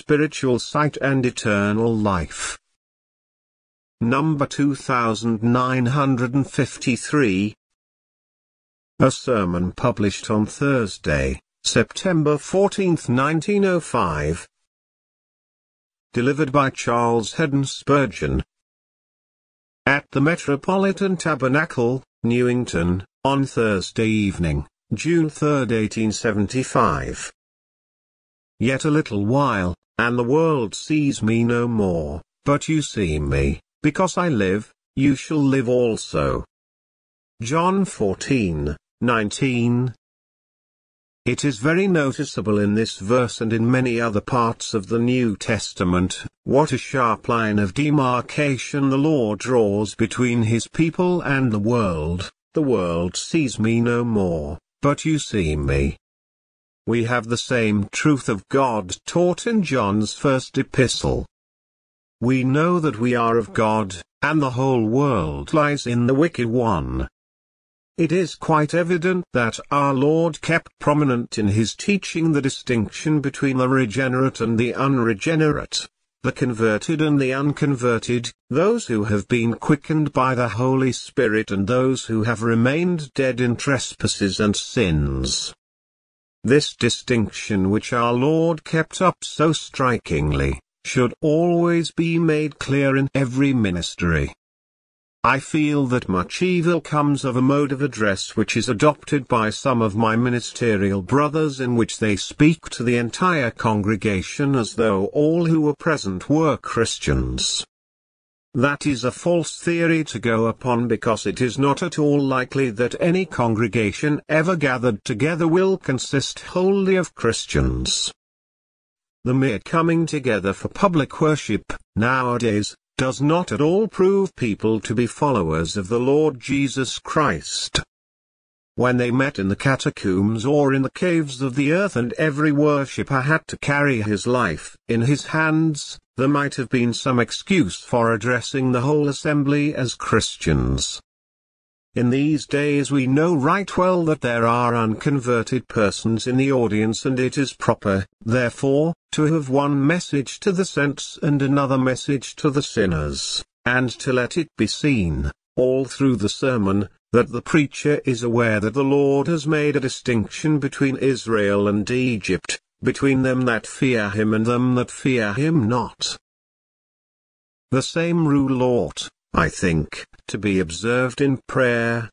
spiritual sight and eternal life. Number 2953 A sermon published on Thursday, September 14, 1905. Delivered by Charles Haddon Spurgeon. At the Metropolitan Tabernacle, Newington, on Thursday evening, June 3, 1875. Yet a little while, and the world sees me no more, but you see me, because I live, you shall live also. John 14, 19. It is very noticeable in this verse and in many other parts of the New Testament, what a sharp line of demarcation the Lord draws between his people and the world. The world sees me no more, but you see me. We have the same truth of God taught in John's first epistle. We know that we are of God, and the whole world lies in the wicked one. It is quite evident that our Lord kept prominent in his teaching the distinction between the regenerate and the unregenerate, the converted and the unconverted, those who have been quickened by the Holy Spirit and those who have remained dead in trespasses and sins. This distinction which our Lord kept up so strikingly, should always be made clear in every ministry. I feel that much evil comes of a mode of address which is adopted by some of my ministerial brothers in which they speak to the entire congregation as though all who were present were Christians. That is a false theory to go upon because it is not at all likely that any congregation ever gathered together will consist wholly of Christians. The mere coming together for public worship, nowadays, does not at all prove people to be followers of the Lord Jesus Christ. When they met in the catacombs or in the caves of the earth and every worshipper had to carry his life in his hands, there might have been some excuse for addressing the whole assembly as Christians. In these days we know right well that there are unconverted persons in the audience and it is proper, therefore, to have one message to the saints and another message to the sinners, and to let it be seen, all through the sermon, that the preacher is aware that the Lord has made a distinction between Israel and Egypt, between them that fear him and them that fear him not. The same rule ought, I think, to be observed in prayer.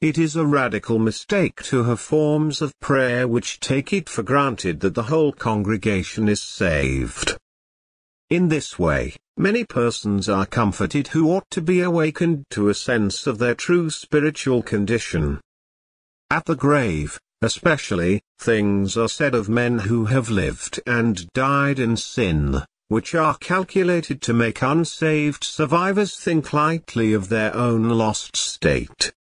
It is a radical mistake to have forms of prayer which take it for granted that the whole congregation is saved. In this way, many persons are comforted who ought to be awakened to a sense of their true spiritual condition. At the grave, especially, things are said of men who have lived and died in sin, which are calculated to make unsaved survivors think lightly of their own lost state.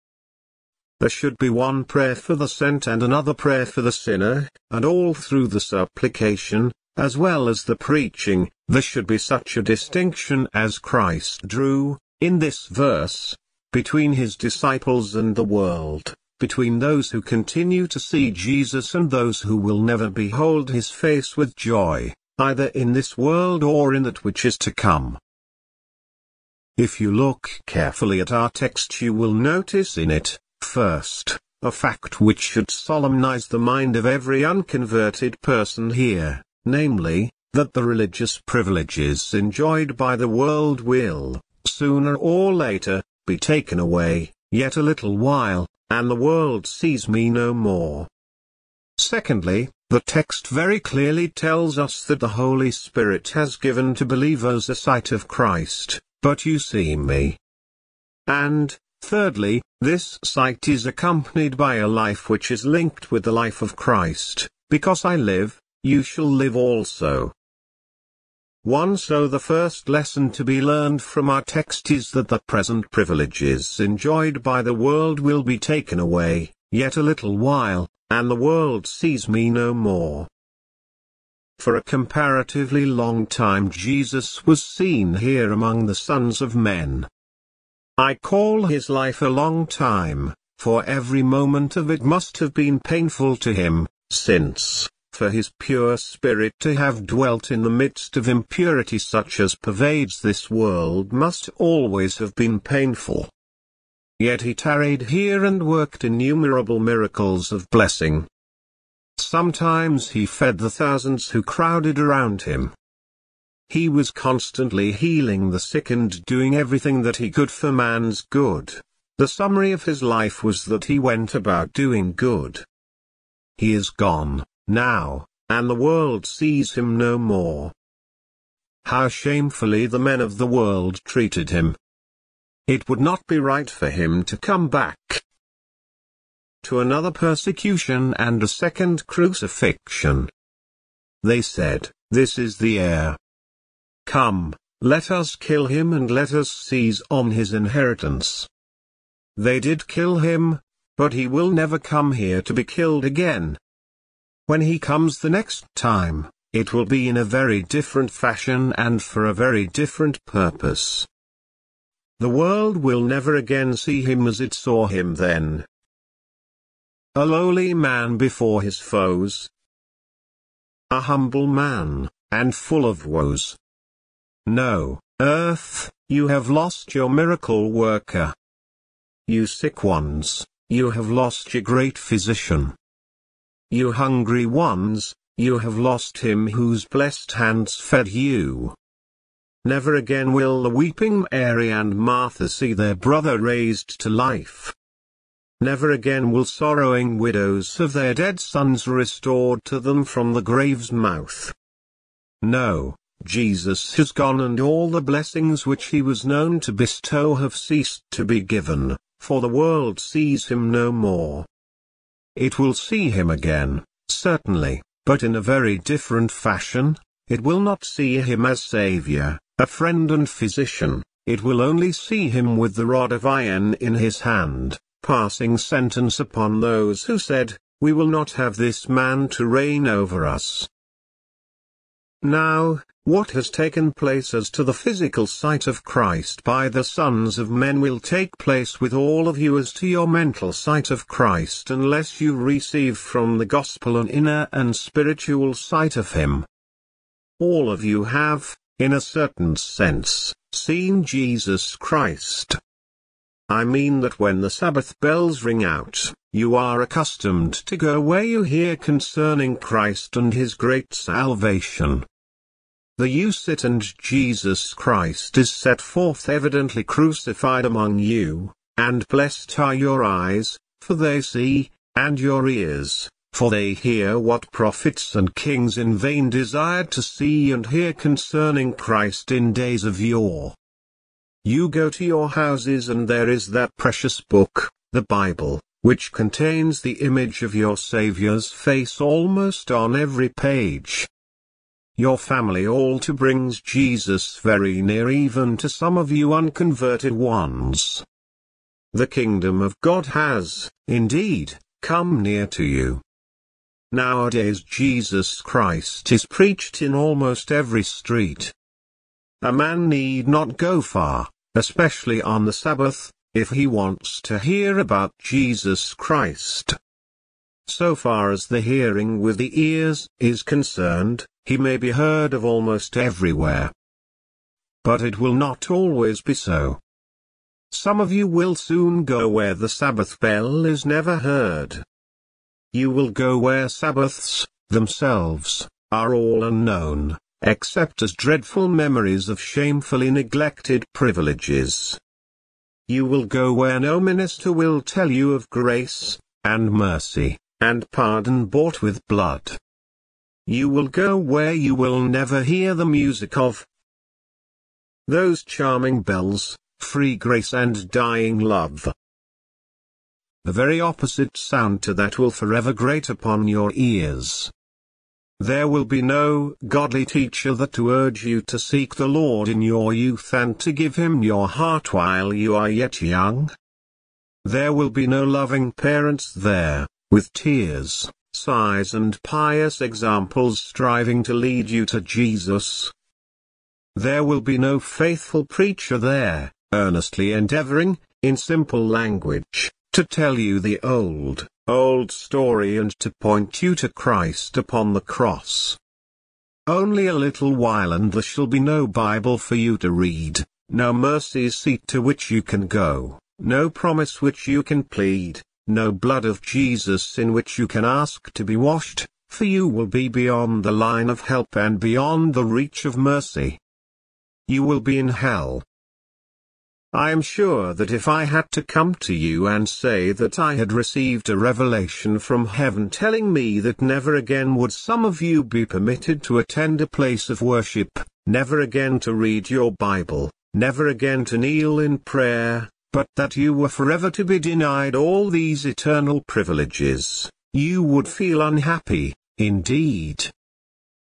There should be one prayer for the saint and another prayer for the sinner, and all through the supplication, as well as the preaching, there should be such a distinction as Christ drew, in this verse, between his disciples and the world, between those who continue to see Jesus and those who will never behold his face with joy either in this world or in that which is to come. If you look carefully at our text you will notice in it, first, a fact which should solemnize the mind of every unconverted person here, namely, that the religious privileges enjoyed by the world will, sooner or later, be taken away, yet a little while, and the world sees me no more. Secondly, the text very clearly tells us that the Holy Spirit has given to believers a sight of Christ, but you see me. And, thirdly, this sight is accompanied by a life which is linked with the life of Christ, because I live, you shall live also. 1 So the first lesson to be learned from our text is that the present privileges enjoyed by the world will be taken away, yet a little while, and the world sees me no more. For a comparatively long time Jesus was seen here among the sons of men. I call his life a long time, for every moment of it must have been painful to him, since, for his pure spirit to have dwelt in the midst of impurity such as pervades this world must always have been painful. Yet he tarried here and worked innumerable miracles of blessing. Sometimes he fed the thousands who crowded around him. He was constantly healing the sick and doing everything that he could for man's good. The summary of his life was that he went about doing good. He is gone, now, and the world sees him no more. How shamefully the men of the world treated him. It would not be right for him to come back to another persecution and a second crucifixion. They said, This is the heir. Come, let us kill him and let us seize on his inheritance. They did kill him, but he will never come here to be killed again. When he comes the next time, it will be in a very different fashion and for a very different purpose. The world will never again see him as it saw him then. A lowly man before his foes. A humble man, and full of woes. No, earth, you have lost your miracle worker. You sick ones, you have lost your great physician. You hungry ones, you have lost him whose blessed hands fed you. Never again will the weeping Mary and Martha see their brother raised to life. Never again will sorrowing widows have their dead sons restored to them from the grave's mouth. No, Jesus has gone and all the blessings which he was known to bestow have ceased to be given for the world sees him no more. It will see him again, certainly, but in a very different fashion, it will not see him as Saviour, a friend and physician, it will only see him with the rod of iron in his hand, passing sentence upon those who said, We will not have this man to reign over us. Now, what has taken place as to the physical sight of Christ by the sons of men will take place with all of you as to your mental sight of Christ unless you receive from the gospel an inner and spiritual sight of Him. All of you have, in a certain sense, seen Jesus Christ. I mean that when the Sabbath bells ring out, you are accustomed to go where you hear concerning Christ and His great salvation. The you sit and Jesus Christ is set forth evidently crucified among you, and blessed are your eyes, for they see, and your ears, for they hear what prophets and kings in vain desired to see and hear concerning Christ in days of yore. You go to your houses and there is that precious book, the Bible, which contains the image of your Saviour's face almost on every page. Your family altar brings Jesus very near even to some of you unconverted ones. The kingdom of God has, indeed, come near to you. Nowadays Jesus Christ is preached in almost every street. A man need not go far, especially on the Sabbath, if he wants to hear about Jesus Christ. So far as the hearing with the ears is concerned, he may be heard of almost everywhere. But it will not always be so. Some of you will soon go where the Sabbath bell is never heard. You will go where Sabbaths, themselves, are all unknown, except as dreadful memories of shamefully neglected privileges. You will go where no minister will tell you of grace, and mercy, and pardon bought with blood. You will go where you will never hear the music of those charming bells, free grace and dying love. The very opposite sound to that will forever grate upon your ears. There will be no godly teacher that to urge you to seek the Lord in your youth and to give him your heart while you are yet young. There will be no loving parents there, with tears, sighs and pious examples striving to lead you to Jesus. There will be no faithful preacher there, earnestly endeavoring, in simple language, to tell you the old, old story and to point you to Christ upon the cross. Only a little while and there shall be no Bible for you to read, no mercy seat to which you can go, no promise which you can plead, no blood of Jesus in which you can ask to be washed, for you will be beyond the line of help and beyond the reach of mercy. You will be in hell. I am sure that if I had to come to you and say that I had received a revelation from heaven telling me that never again would some of you be permitted to attend a place of worship, never again to read your Bible, never again to kneel in prayer, but that you were forever to be denied all these eternal privileges, you would feel unhappy, indeed.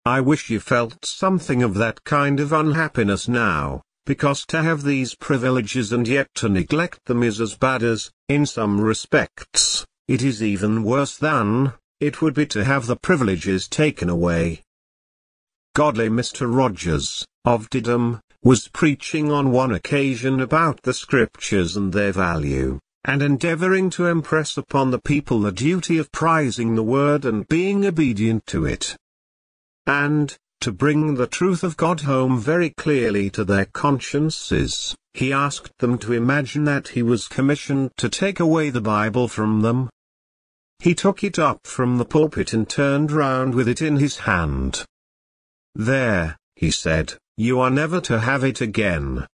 I wish you felt something of that kind of unhappiness now because to have these privileges and yet to neglect them is as bad as, in some respects, it is even worse than, it would be to have the privileges taken away. Godly Mr. Rogers, of Dedham, was preaching on one occasion about the scriptures and their value, and endeavoring to impress upon the people the duty of prizing the word and being obedient to it. And, to bring the truth of God home very clearly to their consciences, he asked them to imagine that he was commissioned to take away the Bible from them. He took it up from the pulpit and turned round with it in his hand. There, he said, you are never to have it again.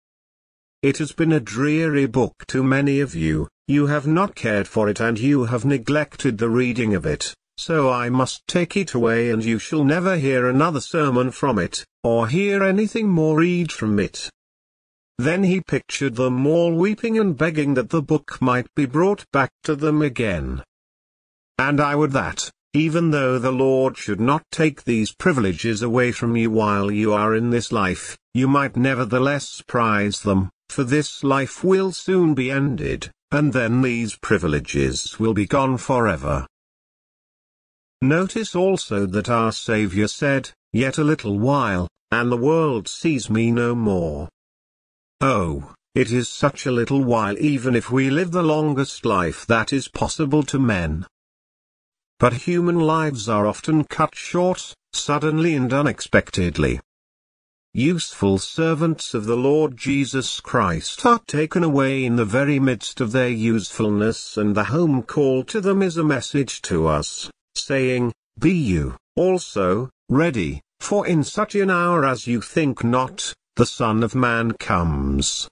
It has been a dreary book to many of you, you have not cared for it and you have neglected the reading of it so I must take it away and you shall never hear another sermon from it, or hear anything more read from it. Then he pictured them all weeping and begging that the book might be brought back to them again. And I would that, even though the Lord should not take these privileges away from you while you are in this life, you might nevertheless prize them, for this life will soon be ended, and then these privileges will be gone forever. Notice also that our Saviour said, Yet a little while, and the world sees me no more. Oh, it is such a little while even if we live the longest life that is possible to men. But human lives are often cut short, suddenly and unexpectedly. Useful servants of the Lord Jesus Christ are taken away in the very midst of their usefulness and the home call to them is a message to us saying, Be you, also, ready, for in such an hour as you think not, the Son of Man comes.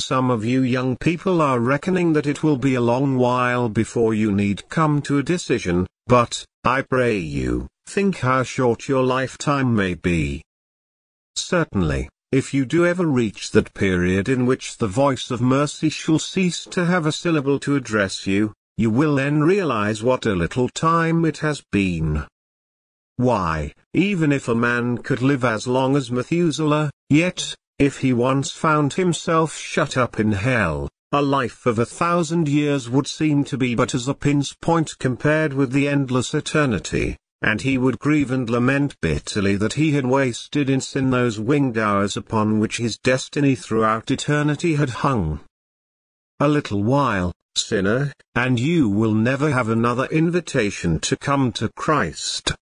Some of you young people are reckoning that it will be a long while before you need come to a decision, but, I pray you, think how short your lifetime may be. Certainly, if you do ever reach that period in which the voice of mercy shall cease to have a syllable to address you, you will then realize what a little time it has been. Why, even if a man could live as long as Methuselah, yet, if he once found himself shut up in hell, a life of a thousand years would seem to be but as a pin's point compared with the endless eternity, and he would grieve and lament bitterly that he had wasted in sin those winged hours upon which his destiny throughout eternity had hung. A little while, sinner, and you will never have another invitation to come to Christ.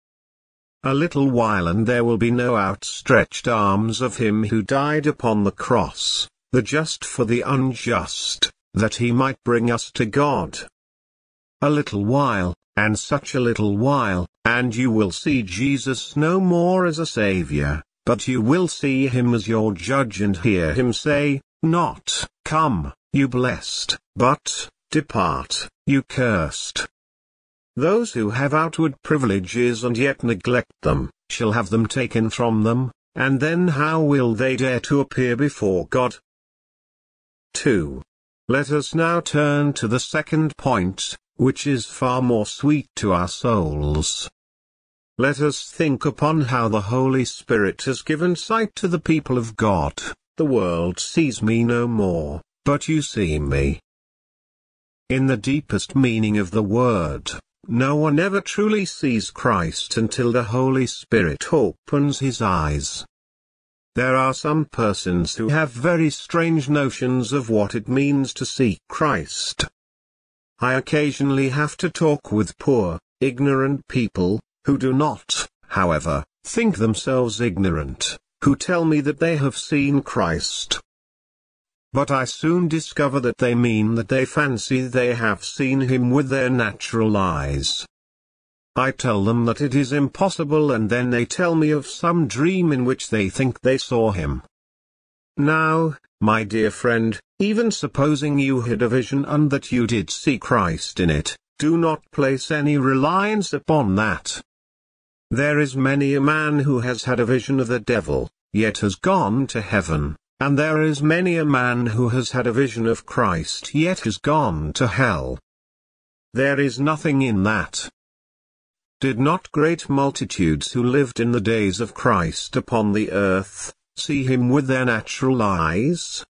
A little while and there will be no outstretched arms of him who died upon the cross, the just for the unjust, that he might bring us to God. A little while, and such a little while, and you will see Jesus no more as a Saviour, but you will see him as your judge and hear him say, Not, come, you blessed, but, Depart, you cursed. Those who have outward privileges and yet neglect them, shall have them taken from them, and then how will they dare to appear before God? 2. Let us now turn to the second point, which is far more sweet to our souls. Let us think upon how the Holy Spirit has given sight to the people of God. The world sees me no more, but you see me. In the deepest meaning of the word, no one ever truly sees Christ until the Holy Spirit opens his eyes. There are some persons who have very strange notions of what it means to see Christ. I occasionally have to talk with poor, ignorant people, who do not, however, think themselves ignorant, who tell me that they have seen Christ. But I soon discover that they mean that they fancy they have seen him with their natural eyes. I tell them that it is impossible and then they tell me of some dream in which they think they saw him. Now, my dear friend, even supposing you had a vision and that you did see Christ in it, do not place any reliance upon that. There is many a man who has had a vision of the devil, yet has gone to heaven, and there is many a man who has had a vision of Christ yet has gone to hell. There is nothing in that. Did not great multitudes who lived in the days of Christ upon the earth, see him with their natural eyes?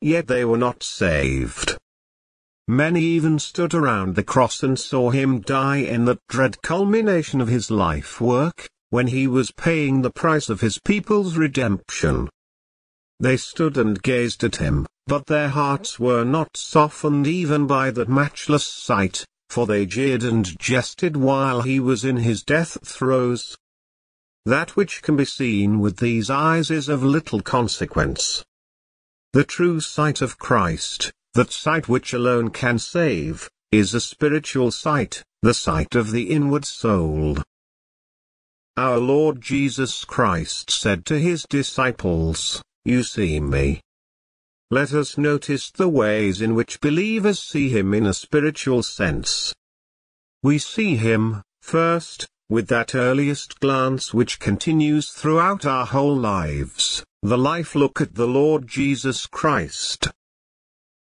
Yet they were not saved. Many even stood around the cross and saw him die in that dread culmination of his life work, when he was paying the price of his people's redemption. They stood and gazed at him, but their hearts were not softened even by that matchless sight, for they jeered and jested while he was in his death throes. That which can be seen with these eyes is of little consequence. The true sight of Christ, that sight which alone can save, is a spiritual sight, the sight of the inward soul. Our Lord Jesus Christ said to his disciples, You see me, let us notice the ways in which believers see him in a spiritual sense. We see him, first, with that earliest glance which continues throughout our whole lives, the life look at the Lord Jesus Christ.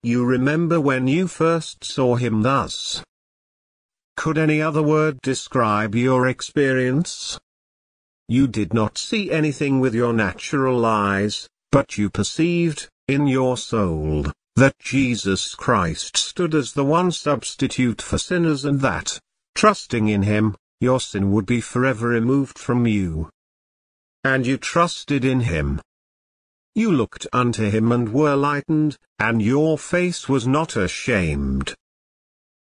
You remember when you first saw him thus. Could any other word describe your experience? You did not see anything with your natural eyes, but you perceived, in your soul, that Jesus Christ stood as the one substitute for sinners and that, trusting in him, your sin would be forever removed from you. And you trusted in him. You looked unto him and were lightened, and your face was not ashamed.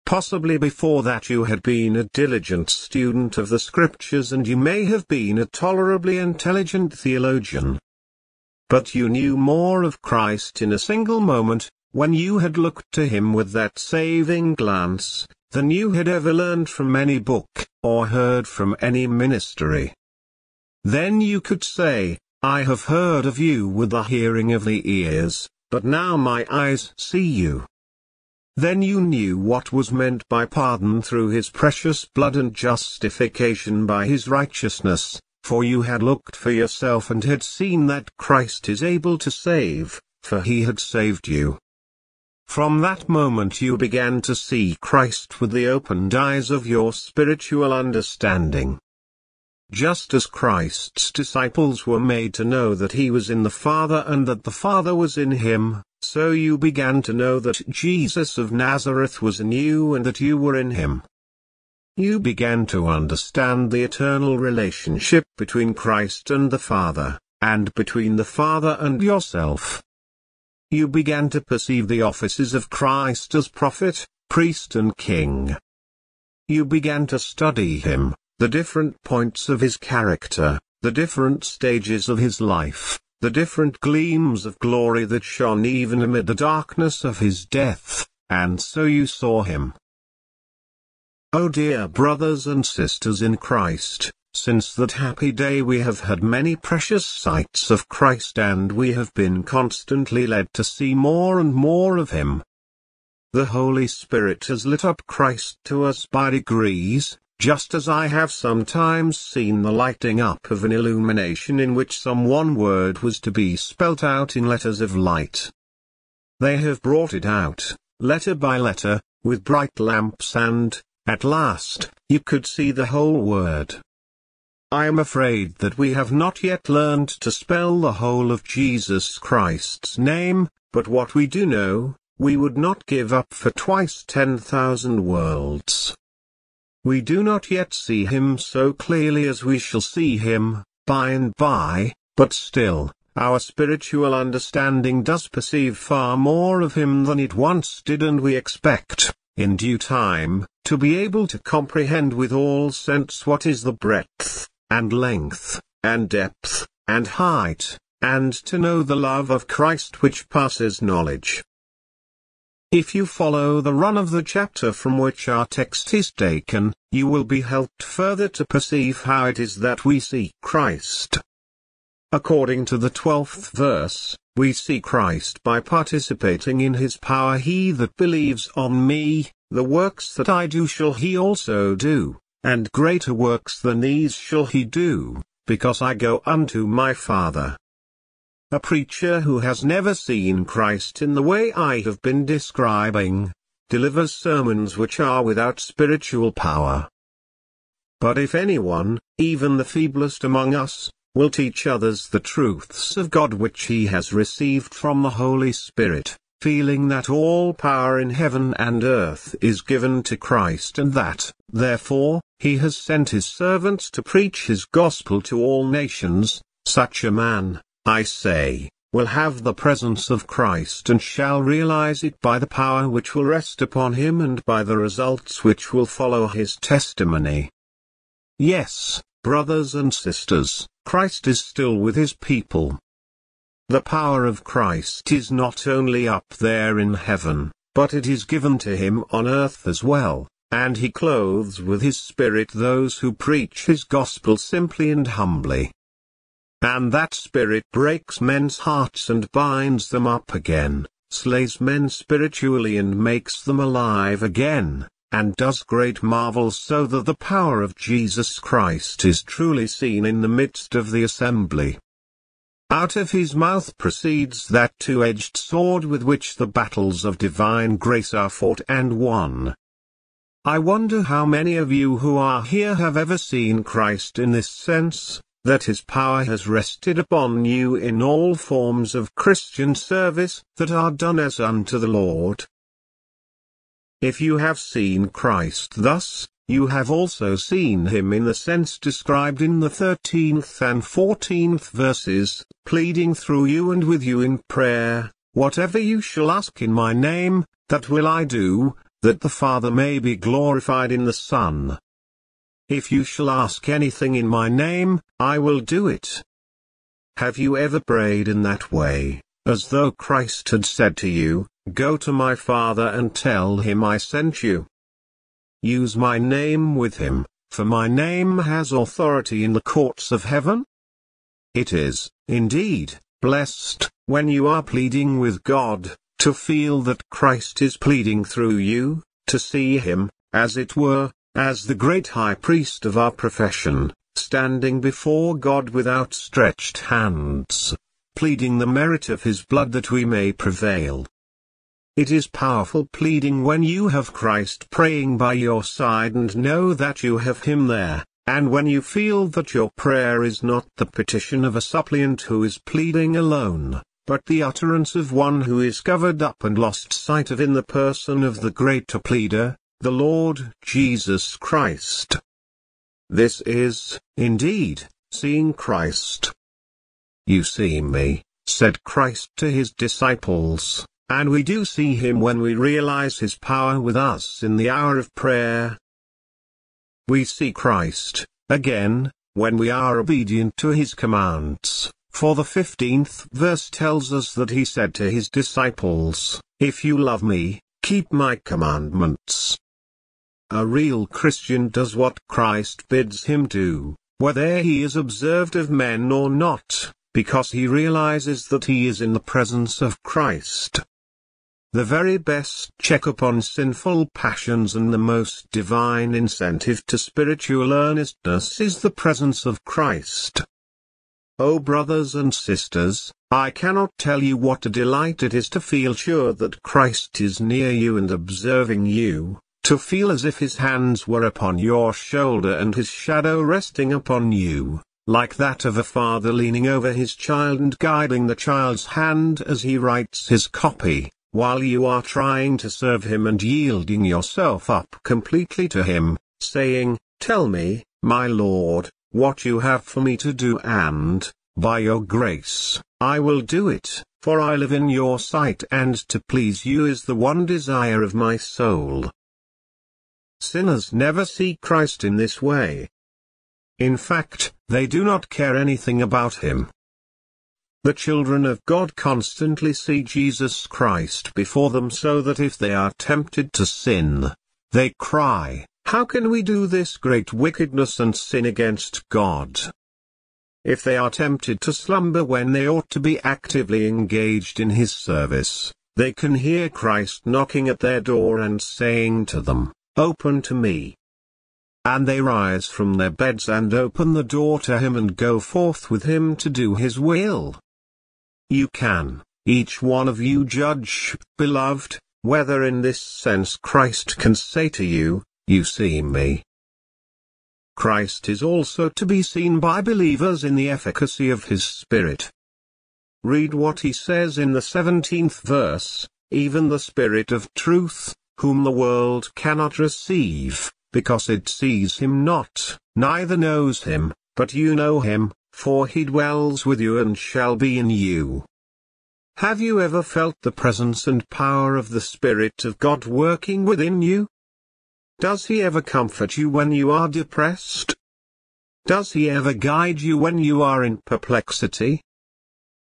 Possibly before that you had been a diligent student of the Scriptures and you may have been a tolerably intelligent theologian. But you knew more of Christ in a single moment, when you had looked to him with that saving glance, than you had ever learned from any book, or heard from any ministry. Then you could say, I have heard of you with the hearing of the ears, but now my eyes see you. Then you knew what was meant by pardon through his precious blood and justification by his righteousness, for you had looked for yourself and had seen that Christ is able to save, for he had saved you. From that moment you began to see Christ with the opened eyes of your spiritual understanding. Just as Christ's disciples were made to know that he was in the Father and that the Father was in him, so you began to know that Jesus of Nazareth was in you and that you were in him. You began to understand the eternal relationship between Christ and the Father, and between the Father and yourself. You began to perceive the offices of Christ as prophet, priest and king. You began to study him, the different points of his character, the different stages of his life, the different gleams of glory that shone even amid the darkness of his death, and so you saw him, Oh dear brothers and sisters in Christ, since that happy day we have had many precious sights of Christ and we have been constantly led to see more and more of Him. The Holy Spirit has lit up Christ to us by degrees, just as I have sometimes seen the lighting up of an illumination in which some one word was to be spelt out in letters of light. They have brought it out, letter by letter, with bright lamps and, at last, you could see the whole word. I am afraid that we have not yet learned to spell the whole of Jesus Christ's name, but what we do know, we would not give up for twice ten thousand worlds. We do not yet see him so clearly as we shall see him, by and by, but still, our spiritual understanding does perceive far more of him than it once did and we expect, in due time, to be able to comprehend with all sense what is the breadth, and length, and depth, and height, and to know the love of Christ which passes knowledge. If you follow the run of the chapter from which our text is taken, you will be helped further to perceive how it is that we see Christ. According to the twelfth verse, we see Christ by participating in his power. He that believes on me, the works that I do shall he also do, and greater works than these shall he do, because I go unto my Father. A preacher who has never seen Christ in the way I have been describing, delivers sermons which are without spiritual power. But if anyone, even the feeblest among us, will teach others the truths of God which he has received from the Holy Spirit, feeling that all power in heaven and earth is given to Christ and that, therefore, he has sent his servants to preach his gospel to all nations, such a man, I say, will have the presence of Christ and shall realize it by the power which will rest upon him and by the results which will follow his testimony. Yes, brothers and sisters, Christ is still with his people. The power of Christ is not only up there in heaven, but it is given to him on earth as well, and he clothes with his Spirit those who preach his gospel simply and humbly. And that spirit breaks men's hearts and binds them up again, slays men spiritually and makes them alive again, and does great marvels so that the power of Jesus Christ is truly seen in the midst of the assembly. Out of his mouth proceeds that two-edged sword with which the battles of divine grace are fought and won. I wonder how many of you who are here have ever seen Christ in this sense, that his power has rested upon you in all forms of Christian service that are done as unto the Lord. If you have seen Christ thus, you have also seen him in the sense described in the 13th and 14th verses, pleading through you and with you in prayer, whatever you shall ask in my name, that will I do, that the Father may be glorified in the Son. If you shall ask anything in my name, I will do it. Have you ever prayed in that way, as though Christ had said to you, Go to my Father and tell him I sent you? Use my name with him, for my name has authority in the courts of heaven? It is, indeed, blessed, when you are pleading with God, to feel that Christ is pleading through you, to see him, as it were, as the great high priest of our profession, standing before God with outstretched hands, pleading the merit of his blood that we may prevail. It is powerful pleading when you have Christ praying by your side and know that you have him there, and when you feel that your prayer is not the petition of a suppliant who is pleading alone, but the utterance of one who is covered up and lost sight of in the person of the greater pleader, the Lord Jesus Christ. This is, indeed, seeing Christ. You see me, said Christ to his disciples, and we do see him when we realize his power with us in the hour of prayer. We see Christ, again, when we are obedient to his commands, for the fifteenth verse tells us that he said to his disciples, If you love me, keep my commandments. A real Christian does what Christ bids him do, whether he is observed of men or not, because he realizes that he is in the presence of Christ. The very best check upon sinful passions and the most divine incentive to spiritual earnestness is the presence of Christ. O oh brothers and sisters, I cannot tell you what a delight it is to feel sure that Christ is near you and observing you, to feel as if his hands were upon your shoulder and his shadow resting upon you, like that of a father leaning over his child and guiding the child's hand as he writes his copy, while you are trying to serve him and yielding yourself up completely to him, saying, Tell me, my Lord, what you have for me to do and, by your grace, I will do it, for I live in your sight and to please you is the one desire of my soul. sinners never see Christ in this way. In fact, they do not care anything about him. The children of God constantly see Jesus Christ before them so that if they are tempted to sin, they cry, How can we do this great wickedness and sin against God? If they are tempted to slumber when they ought to be actively engaged in His service, they can hear Christ knocking at their door and saying to them, Open to me. And they rise from their beds and open the door to him and go forth with him to do his will. You can, each one of you judge, beloved, whether in this sense Christ can say to you, You see me. Christ is also to be seen by believers in the efficacy of his Spirit. Read what he says in the 17th verse, even the Spirit of truth, whom the world cannot receive, because it sees him not, neither knows him, but you know him, for he dwells with you and shall be in you. Have you ever felt the presence and power of the Spirit of God working within you? Does he ever comfort you when you are depressed? Does he ever guide you when you are in perplexity?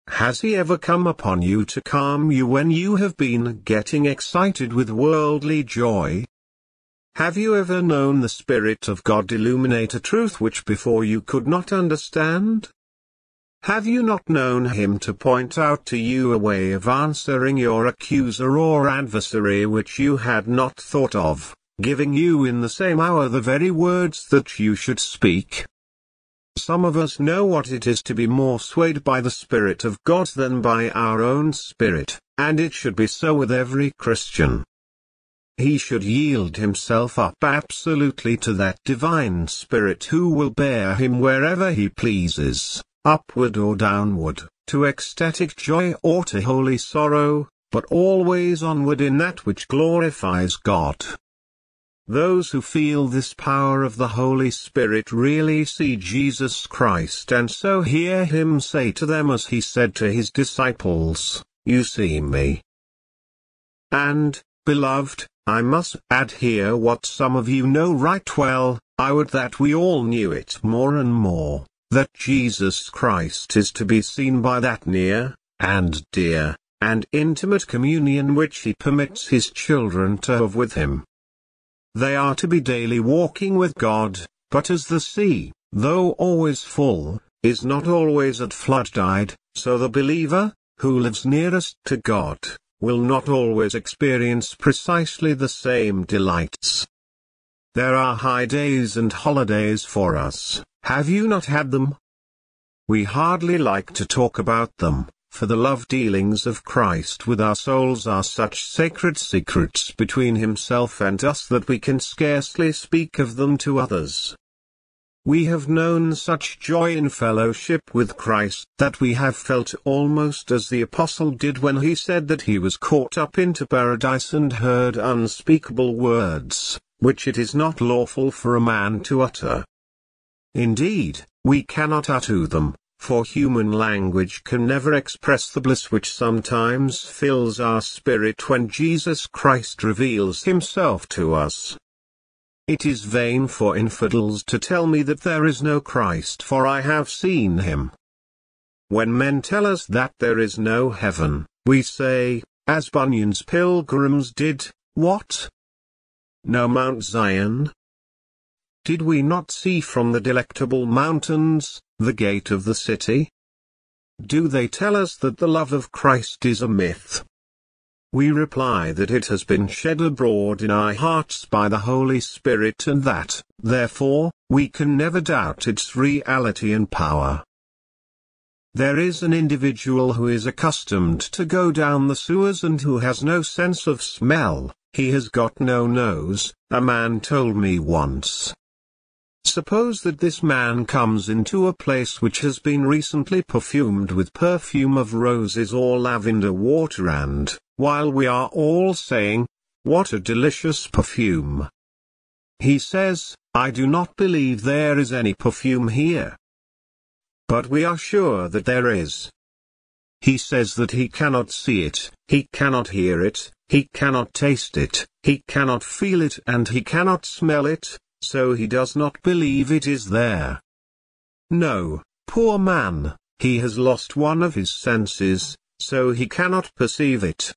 Has he ever come upon you to calm you when you have been getting excited with worldly joy? Have you ever known the Spirit of God illuminate a truth which before you could not understand? Have you not known him to point out to you a way of answering your accuser or adversary which you had not thought of, giving you in the same hour the very words that you should speak? Some of us know what it is to be more swayed by the Spirit of God than by our own spirit, and it should be so with every Christian. He should yield himself up absolutely to that divine Spirit who will bear him wherever he pleases, upward or downward, to ecstatic joy or to holy sorrow, but always onward in that which glorifies God. Those who feel this power of the Holy Spirit really see Jesus Christ and so hear him say to them as he said to his disciples, You see me. And, beloved, I must add here what some of you know right well, I would that we all knew it more and more, that Jesus Christ is to be seen by that near, and dear, and intimate communion which he permits his children to have with him. They are to be daily walking with God, but as the sea, though always full, is not always at flood tide, so the believer, who lives nearest to God, will not always experience precisely the same delights. There are high days and holidays for us, have you not had them? We hardly like to talk about them, for the love dealings of Christ with our souls are such sacred secrets between himself and us that we can scarcely speak of them to others. We have known such joy in fellowship with Christ that we have felt almost as the Apostle did when he said that he was caught up into paradise and heard unspeakable words, which it is not lawful for a man to utter. Indeed, we cannot utter them, for human language can never express the bliss which sometimes fills our spirit when Jesus Christ reveals himself to us. It is vain for infidels to tell me that there is no Christ for I have seen him. When men tell us that there is no heaven, we say, as Bunyan's pilgrims did, what? No Mount Zion? Did we not see from the delectable mountains, the gate of the city? Do they tell us that the love of Christ is a myth? We reply that it has been shed abroad in our hearts by the Holy Spirit and that, therefore, we can never doubt its reality and power. There is an individual who is accustomed to go down the sewers and who has no sense of smell, he has got no nose, a man told me once. Suppose that this man comes into a place which has been recently perfumed with perfume of roses or lavender water and, while we are all saying, what a delicious perfume. He says, I do not believe there is any perfume here. But we are sure that there is. He says that he cannot see it, he cannot hear it, he cannot taste it, he cannot feel it and he cannot smell it, so he does not believe it is there. No, poor man, he has lost one of his senses, so he cannot perceive it.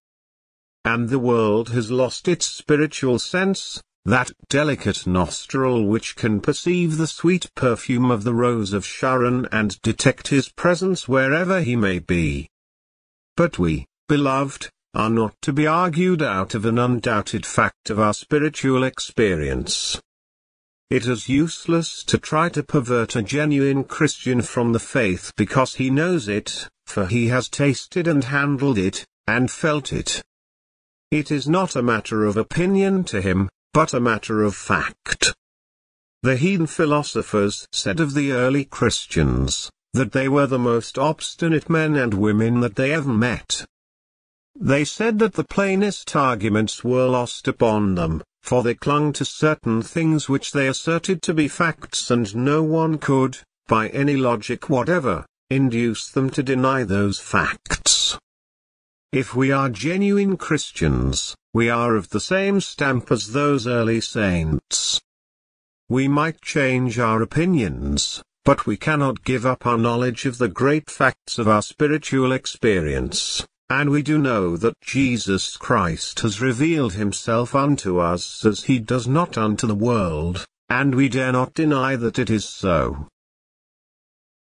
And the world has lost its spiritual sense, that delicate nostril which can perceive the sweet perfume of the rose of Sharon and detect his presence wherever he may be. But we, beloved, are not to be argued out of an undoubted fact of our spiritual experience. It is useless to try to pervert a genuine Christian from the faith because he knows it, for he has tasted and handled it, and felt it. It is not a matter of opinion to him, but a matter of fact. The heathen philosophers said of the early Christians, that they were the most obstinate men and women that they ever met. They said that the plainest arguments were lost upon them, for they clung to certain things which they asserted to be facts and no one could, by any logic whatever, induce them to deny those facts. If we are genuine Christians, we are of the same stamp as those early saints. We might change our opinions, but we cannot give up our knowledge of the great facts of our spiritual experience, and we do know that Jesus Christ has revealed himself unto us as he does not unto the world, and we dare not deny that it is so.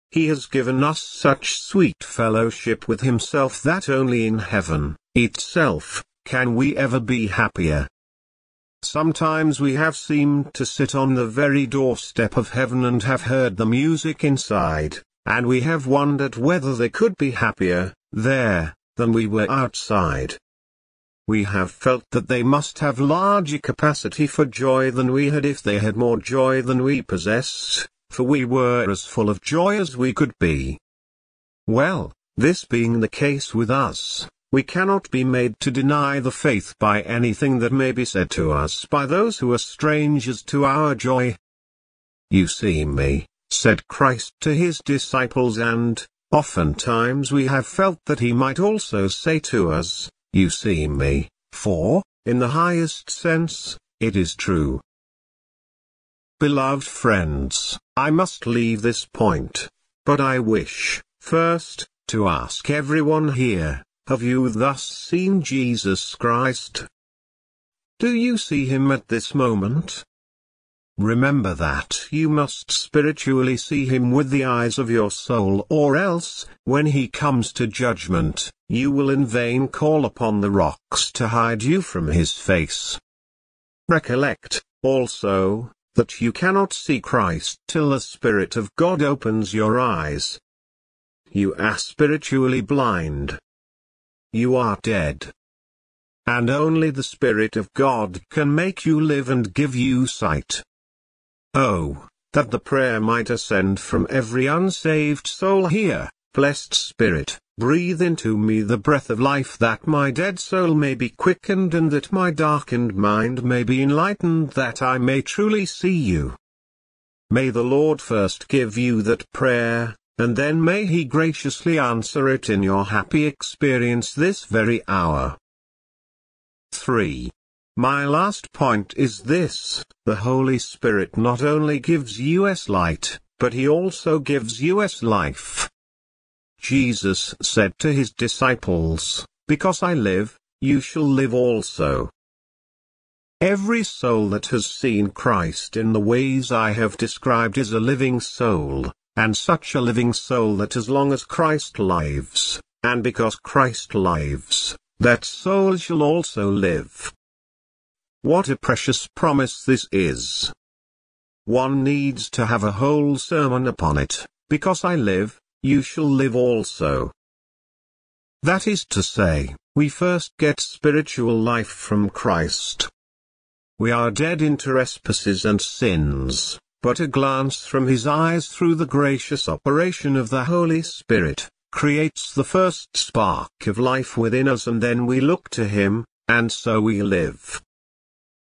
He has given us such sweet fellowship with himself that only in heaven, itself, can we ever be happier. Sometimes we have seemed to sit on the very doorstep of heaven and have heard the music inside, and we have wondered whether they could be happier, there, than we were outside. We have felt that they must have larger capacity for joy than we had if they had more joy than we possessed, for we were as full of joy as we could be. Well, this being the case with us, we cannot be made to deny the faith by anything that may be said to us by those who are strangers to our joy. You see me, said Christ to his disciples and, oftentimes we have felt that he might also say to us, You see me, for, in the highest sense, it is true. Beloved friends, I must leave this point, but I wish, first, to ask everyone here, have you thus seen Jesus Christ? Do you see him at this moment? Remember that you must spiritually see him with the eyes of your soul or else, when he comes to judgment, you will in vain call upon the rocks to hide you from his face. Recollect, also, that you cannot see Christ till the Spirit of God opens your eyes. You are spiritually blind. You are dead. And only the Spirit of God can make you live and give you sight. Oh, that the prayer might ascend from every unsaved soul here, blessed Spirit, Breathe into me the breath of life that my dead soul may be quickened and that my darkened mind may be enlightened that I may truly see you. May the Lord first give you that prayer, and then may He graciously answer it in your happy experience this very hour. 3. My last point is this, the Holy Spirit not only gives us light, but He also gives us life. Jesus said to his disciples, Because I live, you shall live also. Every soul that has seen Christ in the ways I have described is a living soul, and such a living soul that as long as Christ lives, and because Christ lives, that soul shall also live. What a precious promise this is. One needs to have a whole sermon upon it, because I live, you shall live also. That is to say, we first get spiritual life from Christ. We are dead in trespasses and sins, but a glance from his eyes through the gracious operation of the Holy Spirit, creates the first spark of life within us and then we look to him, and so we live.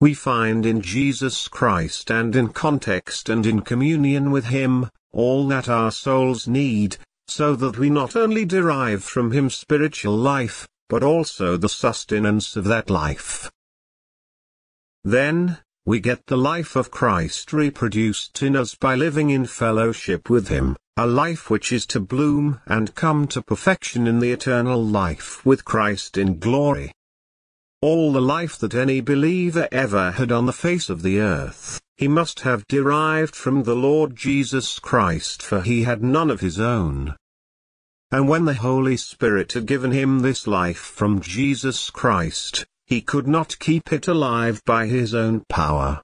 We find in Jesus Christ and in context and in communion with him, all that our souls need, so that we not only derive from him spiritual life, but also the sustenance of that life. Then, we get the life of Christ reproduced in us by living in fellowship with Him, a life which is to bloom and come to perfection in the eternal life with Christ in glory. All the life that any believer ever had on the face of the earth, he must have derived from the Lord Jesus Christ for he had none of his own. And when the Holy Spirit had given him this life from Jesus Christ, he could not keep it alive by his own power.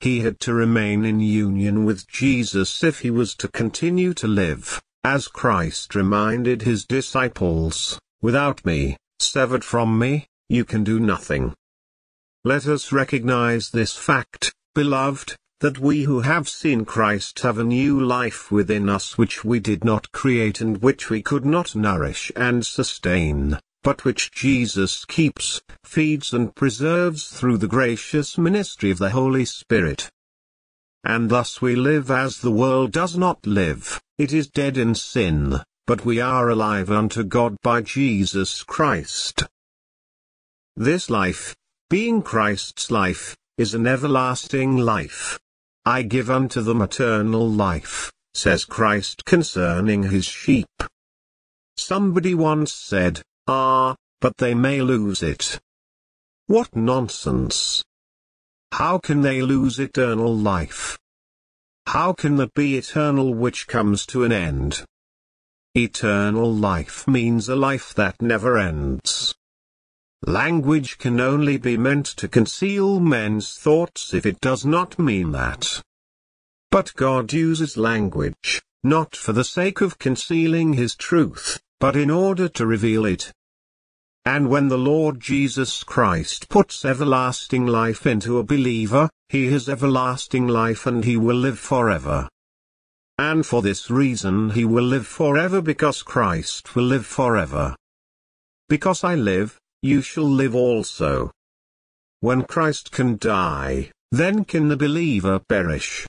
He had to remain in union with Jesus if he was to continue to live, as Christ reminded his disciples, without me, severed from me, you can do nothing. Let us recognize this fact, beloved, that we who have seen Christ have a new life within us which we did not create and which we could not nourish and sustain but which Jesus keeps, feeds and preserves through the gracious ministry of the Holy Spirit. And thus we live as the world does not live, it is dead in sin, but we are alive unto God by Jesus Christ. This life, being Christ's life, is an everlasting life. I give unto them eternal life, says Christ concerning his sheep. Somebody once said, Ah, but they may lose it. What nonsense! How can they lose eternal life? How can that be eternal which comes to an end? Eternal life means a life that never ends. Language can only be meant to conceal men's thoughts if it does not mean that. But God uses language, not for the sake of concealing his truth, but in order to reveal it. And when the Lord Jesus Christ puts everlasting life into a believer, he has everlasting life and he will live forever. And for this reason he will live forever because Christ will live forever. Because I live, you shall live also. When Christ can die, then can the believer perish.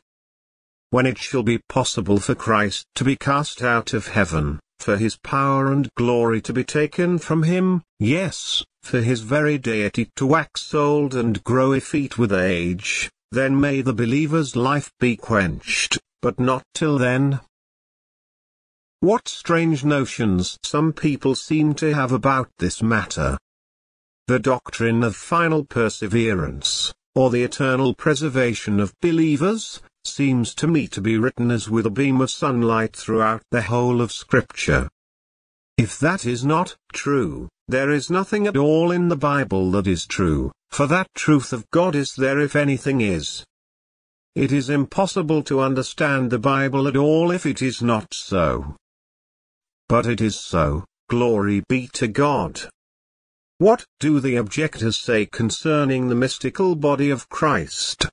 When it shall be possible for Christ to be cast out of heaven, for his power and glory to be taken from him, yes, for his very deity to wax old and grow effete with age, then may the believer's life be quenched, but not till then. What strange notions some people seem to have about this matter. The doctrine of final perseverance, or the eternal preservation of believers, seems to me to be written as with a beam of sunlight throughout the whole of Scripture. If that is not true, there is nothing at all in the Bible that is true, for that truth of God is there if anything is. It is impossible to understand the Bible at all if it is not so. But it is so, glory be to God. What do the objectors say concerning the mystical body of Christ?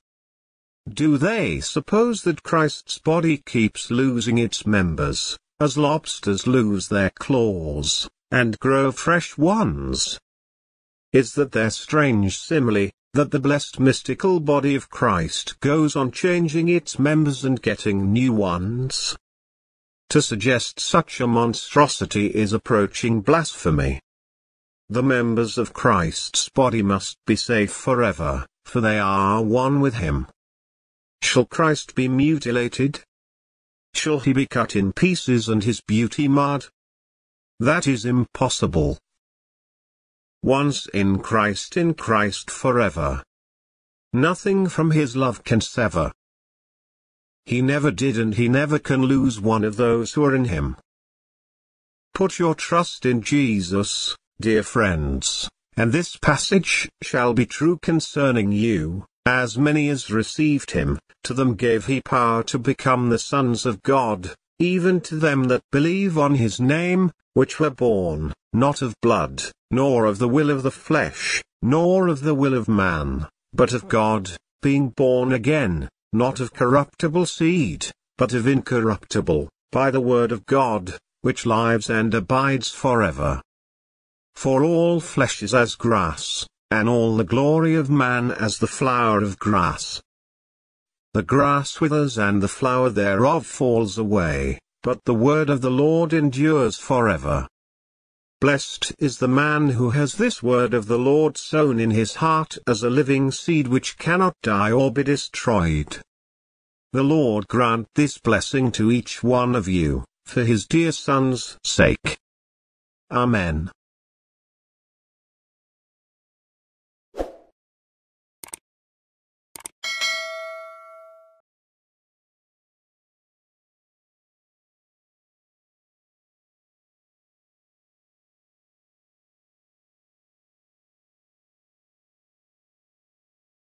Do they suppose that Christ's body keeps losing its members, as lobsters lose their claws, and grow fresh ones? Is that their strange simile, that the blessed mystical body of Christ goes on changing its members and getting new ones? To suggest such a monstrosity is approaching blasphemy. The members of Christ's body must be safe forever, for they are one with him. Shall Christ be mutilated? Shall he be cut in pieces and his beauty marred? That is impossible. Once in Christ in Christ forever. Nothing from his love can sever. He never did and he never can lose one of those who are in him. Put your trust in Jesus, dear friends, and this passage shall be true concerning you. As many as received him, to them gave he power to become the sons of God, even to them that believe on his name, which were born, not of blood, nor of the will of the flesh, nor of the will of man, but of God, being born again, not of corruptible seed, but of incorruptible, by the word of God, which lives and abides forever. For all flesh is as grass, and all the glory of man as the flower of grass. The grass withers and the flower thereof falls away, but the word of the Lord endures forever. Blessed is the man who has this word of the Lord sown in his heart as a living seed which cannot die or be destroyed. The Lord grant this blessing to each one of you, for his dear Son's sake. Amen.